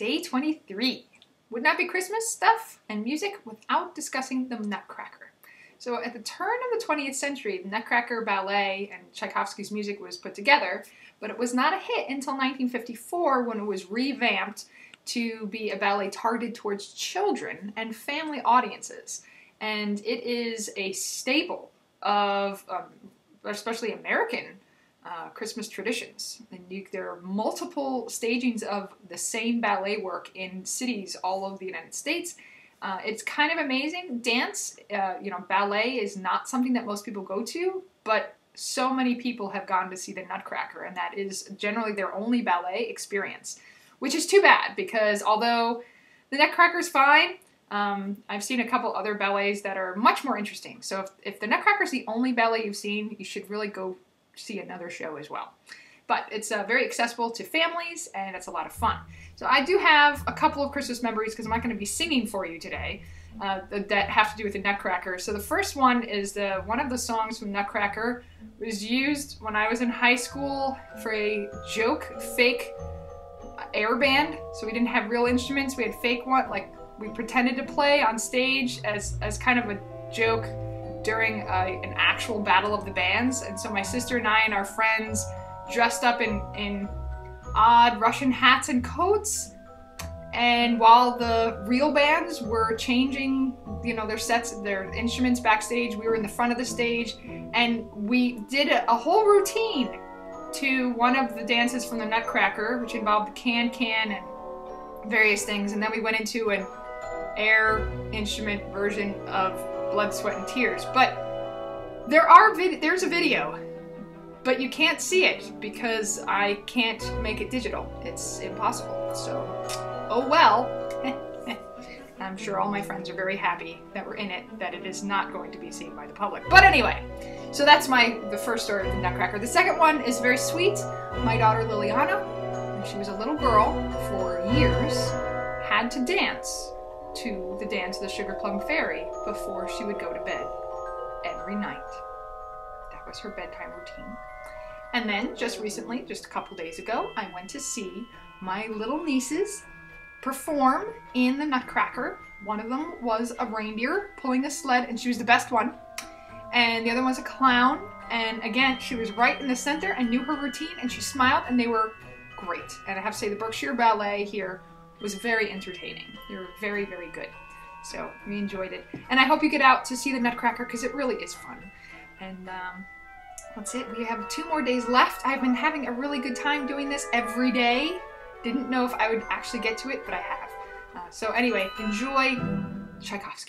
Day 23. Would not be Christmas stuff and music without discussing the Nutcracker. So, at the turn of the 20th century, the Nutcracker Ballet and Tchaikovsky's music was put together, but it was not a hit until 1954 when it was revamped to be a ballet targeted towards children and family audiences. And it is a staple of um, especially American uh, Christmas traditions. And you, there are multiple stagings of the same ballet work in cities all over the United States. Uh, it's kind of amazing. Dance, uh, you know, ballet is not something that most people go to, but so many people have gone to see the Nutcracker, and that is generally their only ballet experience, which is too bad because although the Nutcracker is fine, um, I've seen a couple other ballets that are much more interesting. So if, if the Nutcracker is the only ballet you've seen, you should really go see another show as well. But it's uh, very accessible to families and it's a lot of fun. So I do have a couple of Christmas memories because I'm not going to be singing for you today uh, that have to do with the Nutcracker. So the first one is the one of the songs from Nutcracker was used when I was in high school for a joke fake air band. So we didn't have real instruments. We had fake one like we pretended to play on stage as as kind of a joke during uh, an actual battle of the bands. And so my sister and I and our friends dressed up in, in odd Russian hats and coats. And while the real bands were changing, you know, their sets, their instruments backstage, we were in the front of the stage, and we did a, a whole routine to one of the dances from the Nutcracker, which involved the can-can and various things. And then we went into an air instrument version of blood, sweat, and tears. But there are vid- there's a video, but you can't see it because I can't make it digital. It's impossible. So, oh well. I'm sure all my friends are very happy that we're in it, that it is not going to be seen by the public. But anyway, so that's my the first story of the Nutcracker. The second one is very sweet. My daughter Liliana, when she was a little girl for years, had to dance to the dance of the Sugar Plum Fairy before she would go to bed every night. That was her bedtime routine. And then, just recently, just a couple days ago, I went to see my little nieces perform in the Nutcracker. One of them was a reindeer pulling a sled, and she was the best one. And the other one was a clown. And again, she was right in the center and knew her routine, and she smiled, and they were great. And I have to say, the Berkshire Ballet here was very entertaining. They were very, very good. So we enjoyed it. And I hope you get out to see the Nutcracker because it really is fun. And um, that's it. We have two more days left. I've been having a really good time doing this every day. Didn't know if I would actually get to it, but I have. Uh, so anyway, enjoy Tchaikovsky.